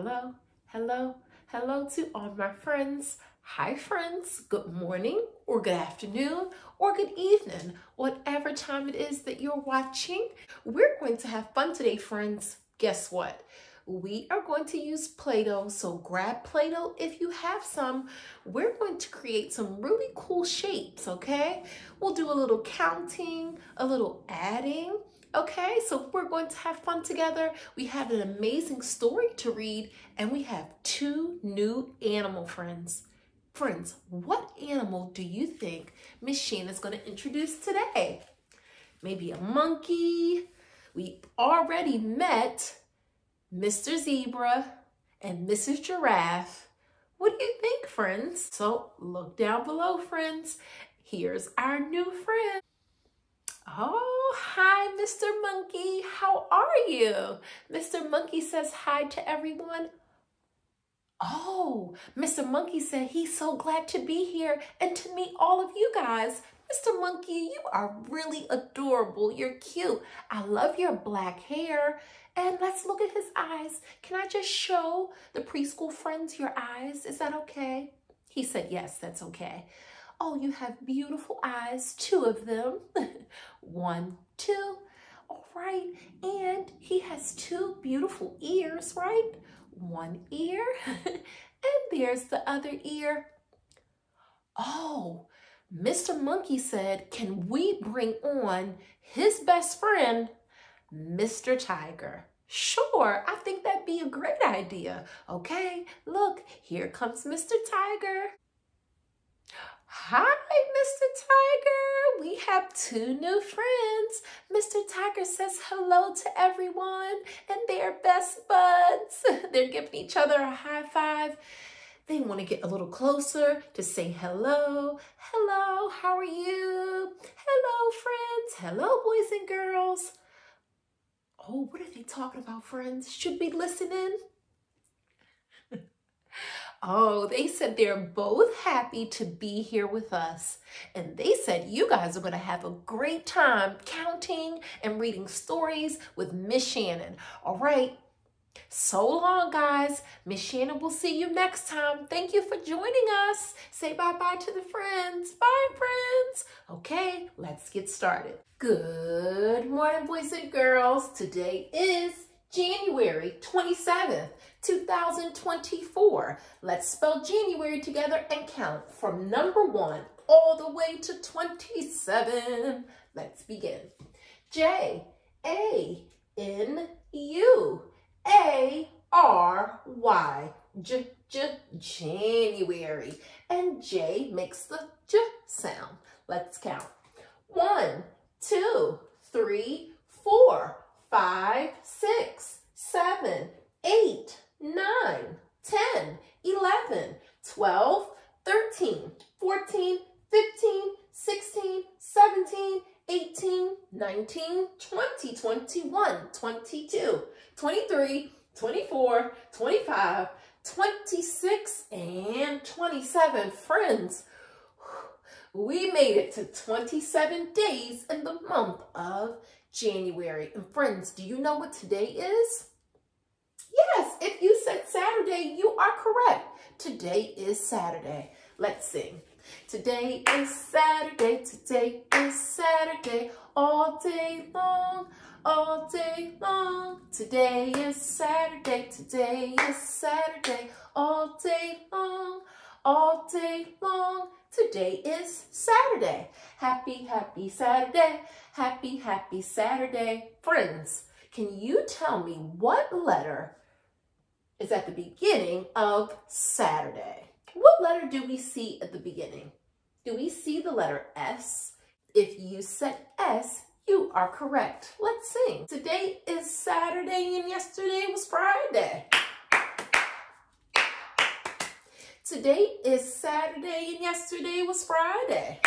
Hello, hello, hello to all my friends. Hi friends, good morning or good afternoon or good evening, whatever time it is that you're watching. We're going to have fun today, friends. Guess what? we are going to use Play-Doh. So grab Play-Doh if you have some. We're going to create some really cool shapes, okay? We'll do a little counting, a little adding, okay? So we're going to have fun together. We have an amazing story to read and we have two new animal friends. Friends, what animal do you think Miss Shannon is going to introduce today? Maybe a monkey. We already met Mr. Zebra, and Mrs. Giraffe. What do you think, friends? So look down below, friends. Here's our new friend. Oh, hi, Mr. Monkey. How are you? Mr. Monkey says hi to everyone. Oh, Mr. Monkey said he's so glad to be here and to meet all of you guys. Mr. Monkey, you are really adorable. You're cute. I love your black hair. And let's look at his eyes. Can I just show the preschool friends your eyes? Is that okay? He said, yes, that's okay. Oh, you have beautiful eyes, two of them. One, two. All right. And he has two beautiful ears, right? One ear. and there's the other ear. Oh, Mr. Monkey said, can we bring on his best friend, Mr. Tiger? Sure, I think that'd be a great idea. Okay, look, here comes Mr. Tiger. Hi, Mr. Tiger. We have two new friends. Mr. Tiger says hello to everyone and they're best buds. They're giving each other a high five. They want to get a little closer to say hello. Hello, how are you? Hello, friends. Hello, boys and girls. Oh, what are they talking about, friends? Should be listening. oh, they said they're both happy to be here with us. And they said you guys are going to have a great time counting and reading stories with Miss Shannon. All right, so long, guys. Miss Shannon will see you next time. Thank you for joining us. Say bye-bye to the friends. Bye, friends. Okay, let's get started. Good morning, boys and girls. Today is January 27th, 2024. Let's spell January together and count from number one all the way to 27. Let's begin. J, A, N, U. A-R-Y, J, J, January. And J makes the J sound. Let's count. One, two, three, four, five, six, seven, eight, nine, ten, eleven, twelve, thirteen, fourteen, fifteen, sixteen, seventeen, 18, 19, 20, 21, 22, 23, 24, 25, 26, and 27. Friends, we made it to 27 days in the month of January. And friends, do you know what today is? Yes, if you said Saturday, you are correct. Today is Saturday. Let's sing. Today is Saturday, today is Saturday, all day long, all day long. Today is Saturday, today is Saturday, all day long, all day long. Today is Saturday. Happy, happy Saturday, happy, happy Saturday. Friends, can you tell me what letter is at the beginning of Saturday? What letter do we see at the beginning? Do we see the letter S? If you said S, you are correct. Let's sing. Today is Saturday and yesterday was Friday. Today is Saturday and yesterday was Friday.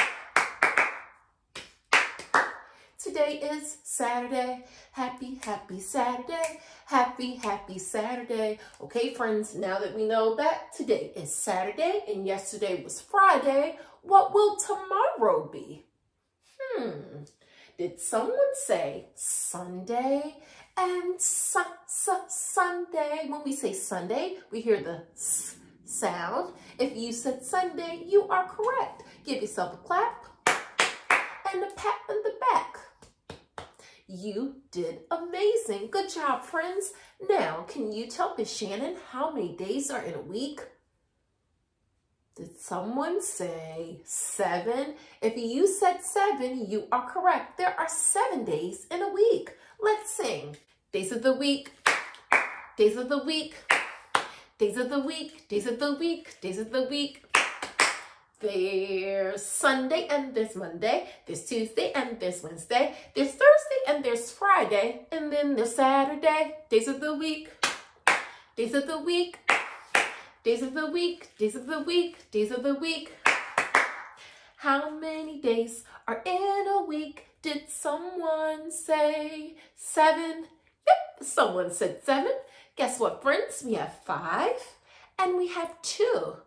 Today is Saturday. Happy, happy Saturday. Happy, happy Saturday. Okay, friends, now that we know that today is Saturday and yesterday was Friday, what will tomorrow be? Hmm, did someone say Sunday And su su Sunday, when we say Sunday, we hear the s sound. If you said Sunday, you are correct. Give yourself a clap and a pat on the back. You did amazing. Good job, friends. Now, can you tell Miss Shannon how many days are in a week? Did someone say seven? If you said seven, you are correct. There are seven days in a week. Let's sing. Days of the week, days of the week, days of the week, days of the week, days of the week. There's Sunday and there's Monday. There's Tuesday and there's Wednesday. There's Thursday and there's Friday. And then there's Saturday. Days of the week. Days of the week. Days of the week. Days of the week. Days of the week. How many days are in a week? Did someone say seven? Yep, someone said seven. Guess what, friends? We have five and we have two.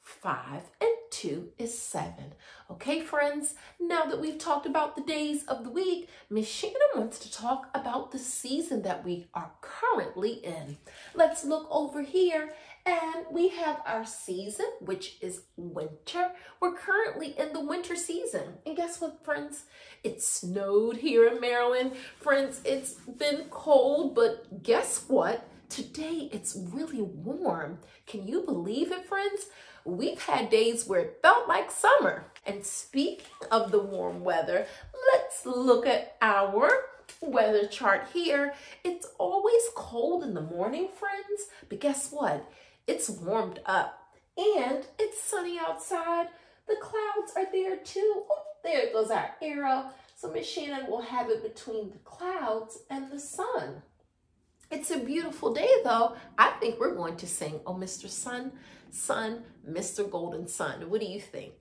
Five and two is seven. Okay, friends, now that we've talked about the days of the week, Miss Shannon wants to talk about the season that we are currently in. Let's look over here and we have our season, which is winter. We're currently in the winter season. And guess what, friends? It snowed here in Maryland. Friends, it's been cold, but guess what? Today, it's really warm. Can you believe it, friends? We've had days where it felt like summer. And speaking of the warm weather, let's look at our weather chart here. It's always cold in the morning, friends, but guess what? It's warmed up and it's sunny outside. The clouds are there too. Oh, there goes our arrow. So Miss Shannon will have it between the clouds and the sun. It's a beautiful day though. I think we're going to sing, Oh, Mr. Sun, Sun, Mr. Golden Sun. What do you think?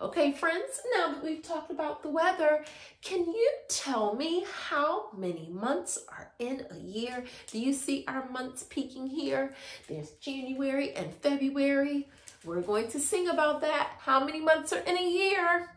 Okay, friends, now that we've talked about the weather, can you tell me how many months are in a year? Do you see our months peeking here? There's January and February. We're going to sing about that. How many months are in a year?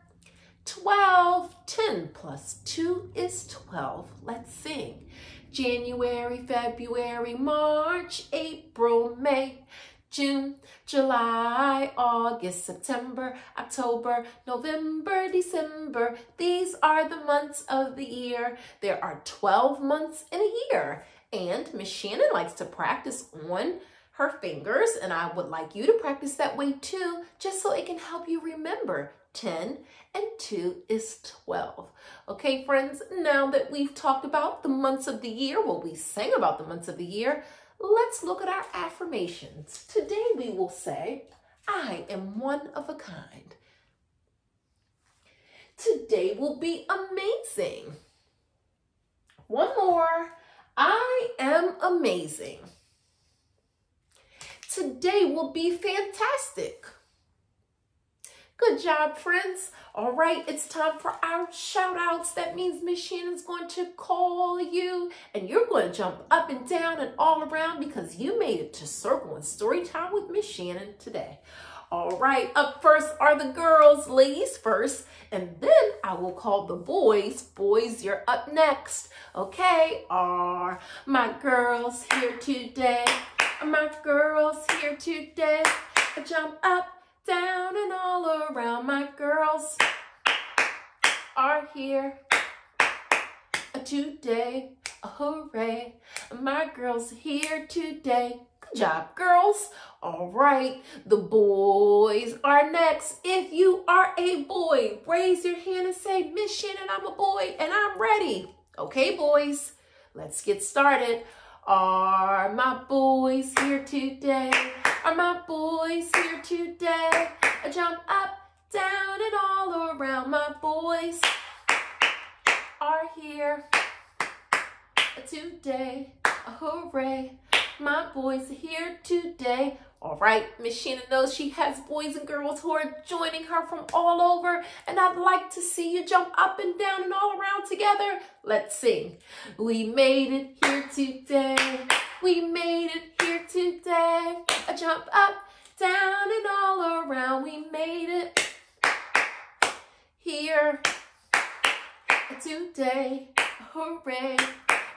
12. 10 plus 2 is 12. Let's sing. January, February, March, April, May, June, July, August, September, October, November, December. These are the months of the year. There are 12 months in a year. And Miss Shannon likes to practice on her fingers, and I would like you to practice that way too, just so it can help you remember 10 and 2 is 12. Okay, friends, now that we've talked about the months of the year, well, we sang about the months of the year, let's look at our affirmations. Today we will say, I am one of a kind. Today will be amazing. One more, I am amazing. Today will be fantastic. Good job, friends. All right, it's time for our shout outs. That means Miss Shannon's going to call you and you're going to jump up and down and all around because you made it to Circle and Story Time with Miss Shannon today. All right, up first are the girls, ladies first, and then I will call the boys. Boys, you're up next. Okay, are my girls here today? My girls here today? I Jump up down and all around. My girls are here today. Hooray. My girls here today. Good job, girls. All right, the boys are next. If you are a boy, raise your hand and say, Miss Shannon, I'm a boy and I'm ready. Okay, boys, let's get started. Are my boys here today? Are my boys here today? I jump up, down, and all around. My boys are here today. Hooray. My boys here today. All right, Miss Shannon knows she has boys and girls who are joining her from all over, and I'd like to see you jump up and down and all around together. Let's sing. We made it here today. We made it here today. I jump up, down, and all around. We made it here today. Hooray.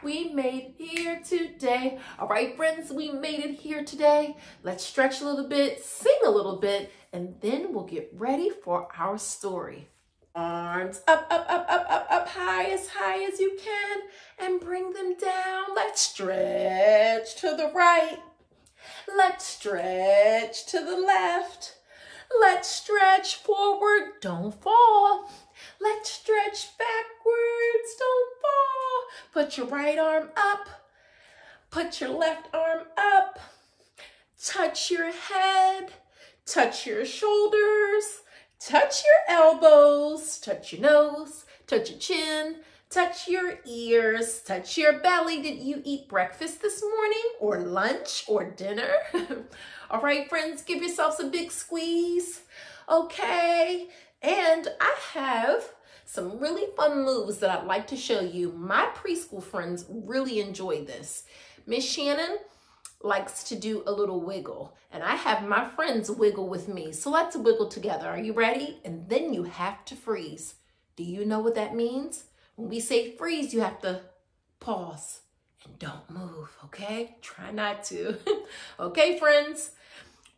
We made it here today. All right, friends, we made it here today. Let's stretch a little bit, sing a little bit, and then we'll get ready for our story. Arms up, up, up, up, up, up, high as high as you can, and bring them down. Let's stretch to the right. Let's stretch to the left. Let's stretch forward, don't fall. Let's stretch backwards, don't fall. Put your right arm up. Put your left arm up. Touch your head. Touch your shoulders. Touch your elbows. Touch your nose. Touch your chin. Touch your ears. Touch your belly. Did you eat breakfast this morning or lunch or dinner? All right, friends, give yourselves a big squeeze. Okay. And I have some really fun moves that I'd like to show you. My preschool friends really enjoy this. Miss Shannon likes to do a little wiggle and I have my friends wiggle with me. So let's wiggle together. Are you ready? And then you have to freeze. Do you know what that means? When we say freeze, you have to pause and don't move, okay? Try not to. okay, friends?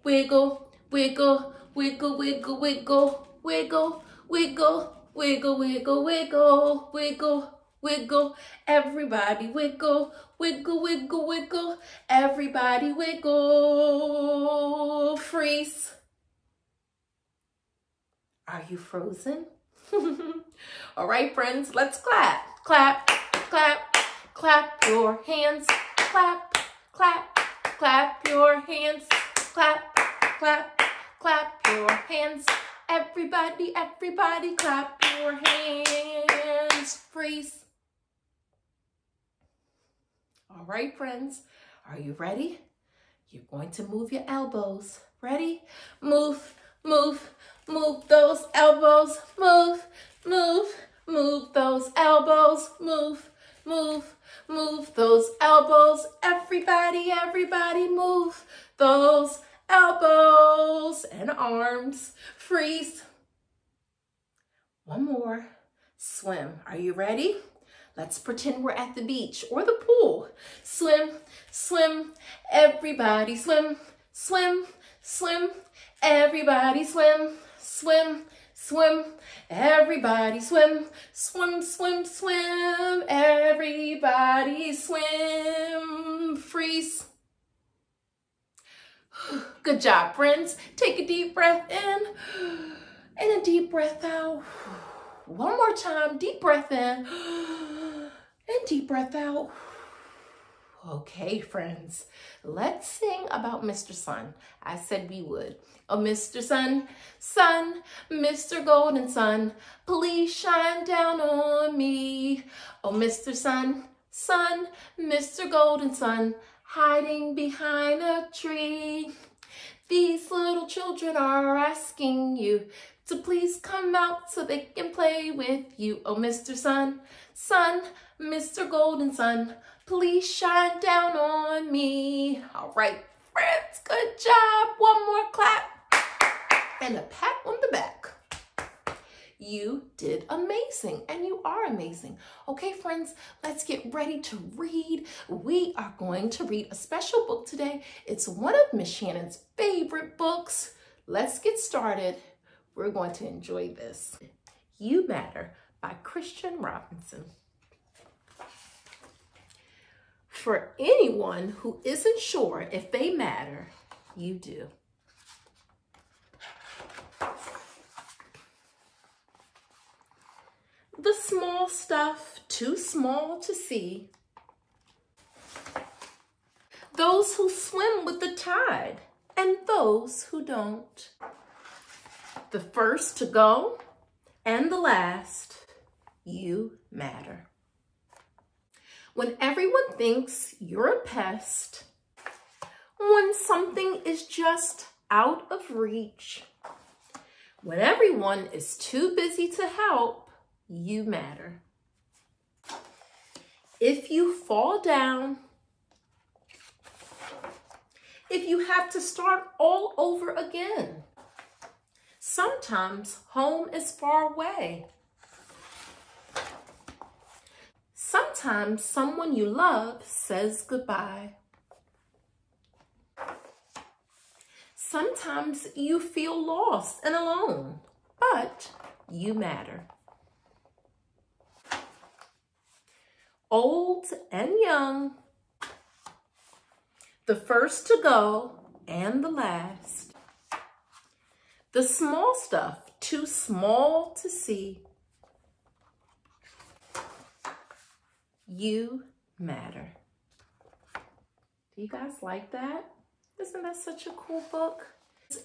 Wiggle, wiggle, wiggle, wiggle, wiggle, wiggle, wiggle, wiggle, wiggle, wiggle, wiggle, wiggle. Everybody wiggle, wiggle, wiggle, wiggle. Everybody wiggle. Freeze. Are you frozen? All right, friends, let's clap. Clap, clap, clap your hands. Clap, clap, clap your hands. Clap, clap, clap your hands. Everybody, everybody clap your hands. Freeze. All right, friends, are you ready? You're going to move your elbows. Ready? Move, move, move those elbows. Move, move, move those elbows. Move, move, move those elbows. Everybody, everybody move those elbows and arms. Freeze. One more. Swim. Are you ready? Let's pretend we're at the beach or the pool. Swim, swim, everybody swim, swim, swim, everybody swim, swim, swim, everybody swim, swim, swim, swim, everybody swim, freeze. Good job, friends. Take a deep breath in and a deep breath out. One more time, deep breath in and deep breath out. Okay, friends, let's sing about Mr. Sun. I said we would. Oh, Mr. Sun, Sun, Mr. Golden Sun, please shine down on me. Oh, Mr. Sun, Sun, Mr. Golden Sun, hiding behind a tree. These little children are asking you to please come out so they can play with you. Oh, Mr. Sun, Sun, Mr. Golden Sun, please shine down on me. All right, friends, good job. One more clap and a pat on the back. You did amazing and you are amazing. Okay, friends, let's get ready to read. We are going to read a special book today. It's one of Miss Shannon's favorite books. Let's get started. We're going to enjoy this. You Matter by Christian Robinson. For anyone who isn't sure if they matter, you do. The small stuff, too small to see. Those who swim with the tide and those who don't the first to go and the last, you matter. When everyone thinks you're a pest, when something is just out of reach, when everyone is too busy to help, you matter. If you fall down, if you have to start all over again, Sometimes home is far away. Sometimes someone you love says goodbye. Sometimes you feel lost and alone, but you matter. Old and young, the first to go and the last. The small stuff, too small to see. You matter. Do you guys like that? Isn't that such a cool book?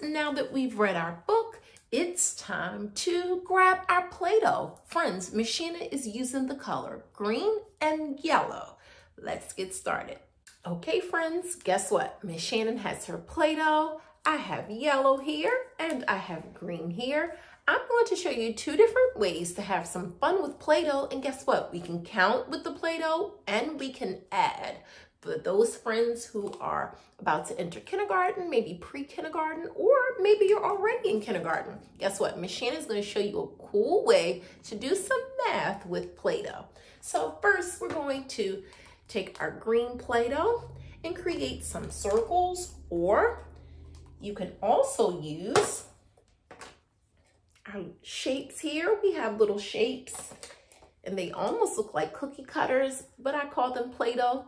Now that we've read our book, it's time to grab our Play-Doh. Friends, Shannon is using the color green and yellow. Let's get started. Okay, friends, guess what? Miss Shannon has her Play-Doh. I have yellow here and I have green here. I'm going to show you two different ways to have some fun with Play-Doh. And guess what? We can count with the Play-Doh and we can add. For those friends who are about to enter kindergarten, maybe pre-kindergarten, or maybe you're already in kindergarten. Guess what? Miss Shannon is going to show you a cool way to do some math with Play-Doh. So first, we're going to take our green Play-Doh and create some circles, or you can also use our shapes here. We have little shapes, and they almost look like cookie cutters, but I call them Play-Doh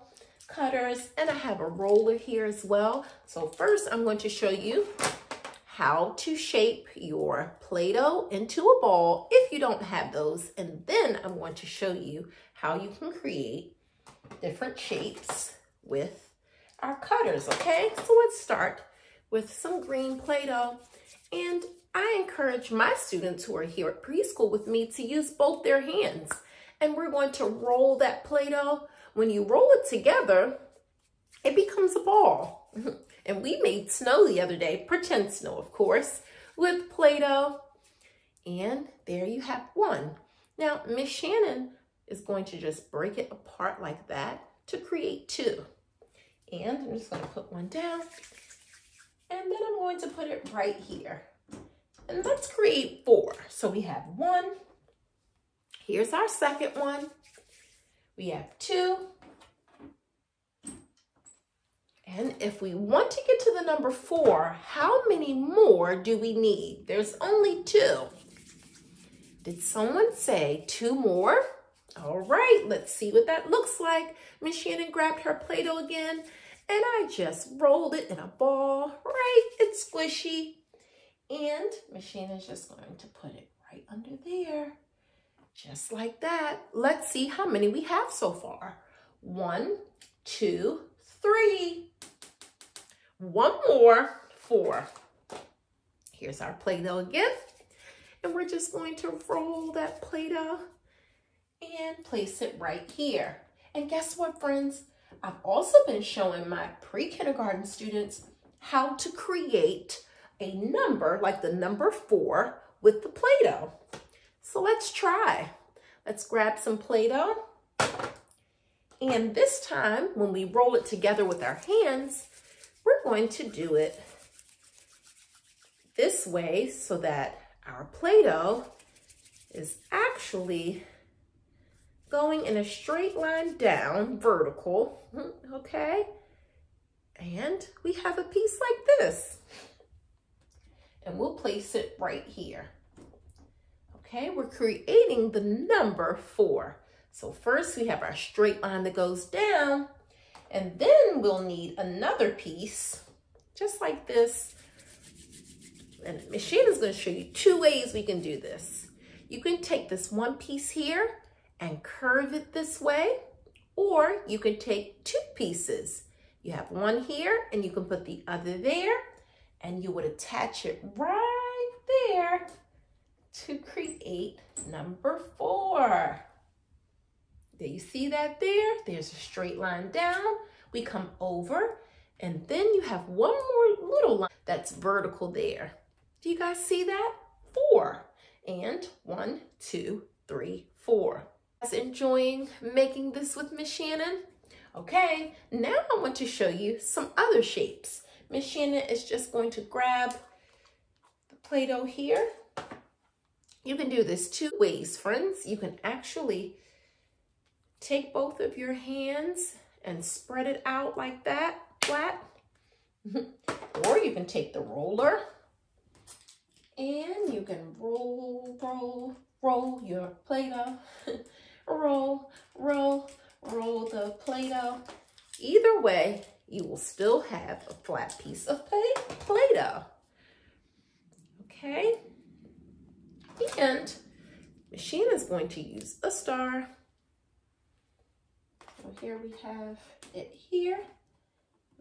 cutters and I have a roller here as well. So first I'm going to show you how to shape your Play-Doh into a ball if you don't have those. And then I'm going to show you how you can create different shapes with our cutters, okay? So let's start with some green Play-Doh. And I encourage my students who are here at preschool with me to use both their hands. And we're going to roll that Play-Doh when you roll it together, it becomes a ball. and we made snow the other day, pretend snow, of course, with Play-Doh. And there you have one. Now, Miss Shannon is going to just break it apart like that to create two. And I'm just going to put one down. And then I'm going to put it right here. And let's create four. So we have one. Here's our second one. We have two. And if we want to get to the number four, how many more do we need? There's only two. Did someone say two more? All right, let's see what that looks like. Miss Shannon grabbed her Play-Doh again, and I just rolled it in a ball, right? It's squishy. And Miss Shannon's just going to put it right under there. Just like that. Let's see how many we have so far. One, two, three. One more, four. Here's our Play-Doh again. And we're just going to roll that Play-Doh and place it right here. And guess what, friends? I've also been showing my pre-kindergarten students how to create a number, like the number four, with the Play-Doh. So let's try. Let's grab some Play-Doh. And this time, when we roll it together with our hands, we're going to do it this way so that our Play-Doh is actually going in a straight line down, vertical, okay? And we have a piece like this. And we'll place it right here. Okay, we're creating the number four. So first we have our straight line that goes down and then we'll need another piece just like this. And Miss is gonna show you two ways we can do this. You can take this one piece here and curve it this way, or you can take two pieces. You have one here and you can put the other there and you would attach it right there to create number four. Do you see that there? There's a straight line down. We come over and then you have one more little line that's vertical there. Do you guys see that? Four. And one, two, three, four. Guys enjoying making this with Miss Shannon? Okay, now I want to show you some other shapes. Miss Shannon is just going to grab the Play-Doh here you can do this two ways, friends. You can actually take both of your hands and spread it out like that, flat. or you can take the roller and you can roll, roll, roll your Play-Doh. roll, roll, roll the Play-Doh. Either way, you will still have a flat piece of Play-Doh. Okay? And Miss Shannon is going to use a star. So here we have it here.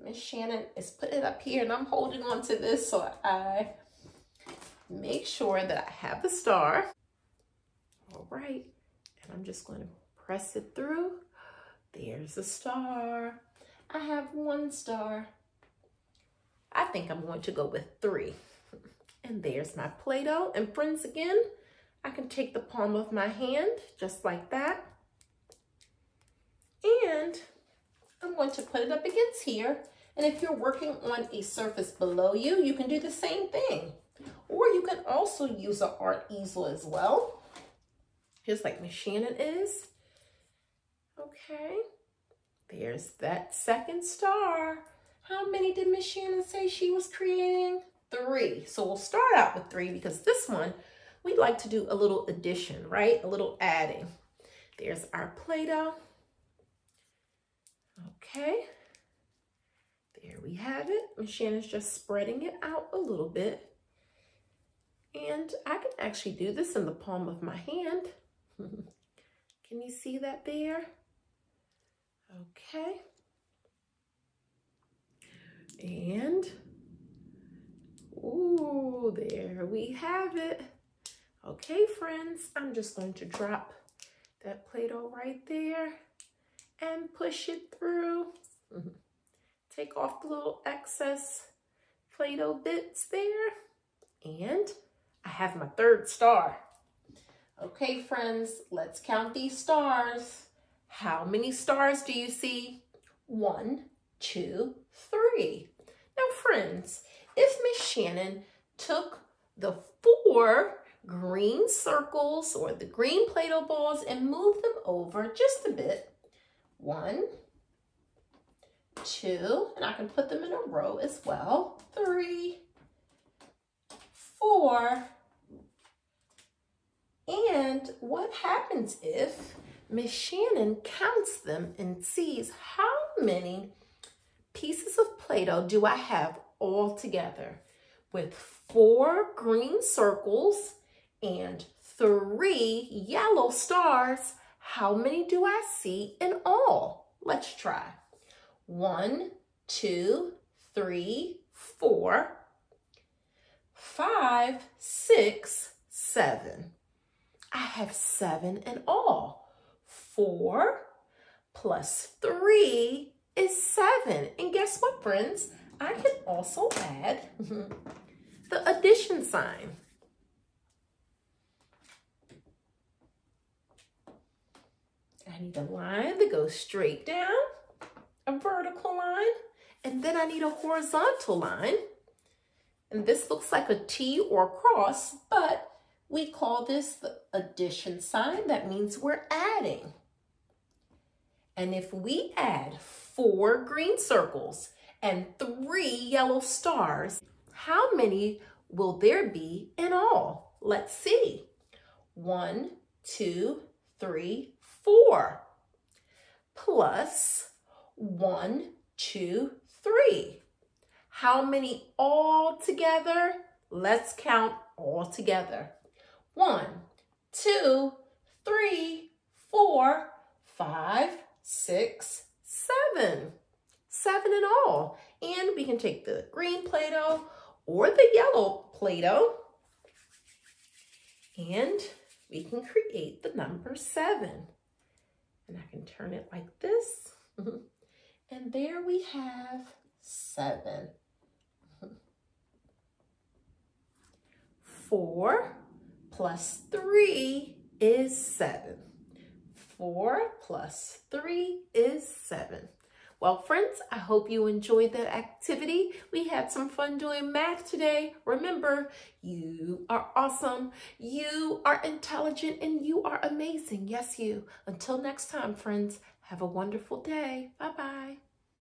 Miss Shannon is putting it up here and I'm holding on to this so I make sure that I have the star. All right, and I'm just going to press it through. There's the star. I have one star. I think I'm going to go with three. And there's my Play-Doh. And friends, again, I can take the palm of my hand just like that. And I'm going to put it up against here. And if you're working on a surface below you, you can do the same thing. Or you can also use an art easel as well. Just like Miss Shannon is. Okay. There's that second star. How many did Miss Shannon say she was creating? Three. So we'll start out with three because this one, we'd like to do a little addition, right? A little adding. There's our Play-Doh. Okay. There we have it. Miss Shannon's just spreading it out a little bit. And I can actually do this in the palm of my hand. can you see that there? Okay. And, ooh, there we have it. Okay, friends, I'm just going to drop that Play-Doh right there and push it through. Mm-hmm. Take off the little excess Play-Doh bits there. And I have my third star. Okay, friends, let's count these stars. How many stars do you see? One, two, three. Now, friends, if Miss Shannon took the four green circles or the green Play-Doh balls and move them over just a bit, one, two, and I can put them in a row as well, three, four, and what happens if Miss Shannon counts them and sees how many pieces of Play-Doh do I have all together? With four green circles and three yellow stars. How many do I see in all? Let's try. One, two, three, four, five, six, seven. I have seven in all. Four plus three is seven. And guess what, friends? I can also add the addition sign. I need a line that goes straight down, a vertical line, and then I need a horizontal line. And this looks like a T or a cross, but we call this the addition sign. That means we're adding. And if we add four green circles and three yellow stars, how many will there be in all? Let's see. One, two, three, four. Plus one, two, three. How many all together? Let's count all together. One, two, three, four, five, six, seven. Seven in all. And we can take the green Play-Doh or the yellow Play-Doh and we can create the number seven. And I can turn it like this. and there we have seven. Four plus 3 is 7. 4 plus 3 is 7. Well, friends, I hope you enjoyed that activity. We had some fun doing math today. Remember, you are awesome, you are intelligent, and you are amazing. Yes, you. Until next time, friends, have a wonderful day. Bye-bye.